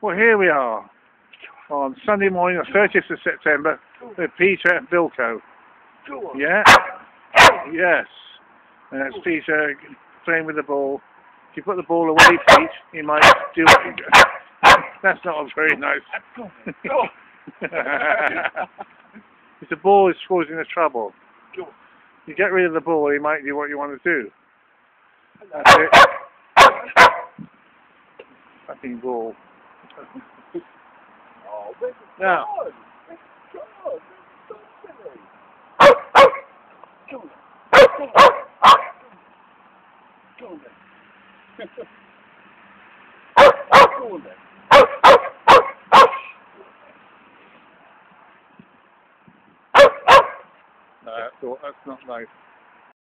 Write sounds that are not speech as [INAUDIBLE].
Well, here we are on Sunday morning, the 30th of September, with Peter Bilko. Yeah? Yes. And that's Peter playing with the ball. If you put the ball away, Pete, he might do it. [LAUGHS] That's not a very nice. [LAUGHS] If the ball is causing the trouble, you get rid of the ball, he might do what you want to do. That's it. Fucking ball. Oh, Now. That's not nice.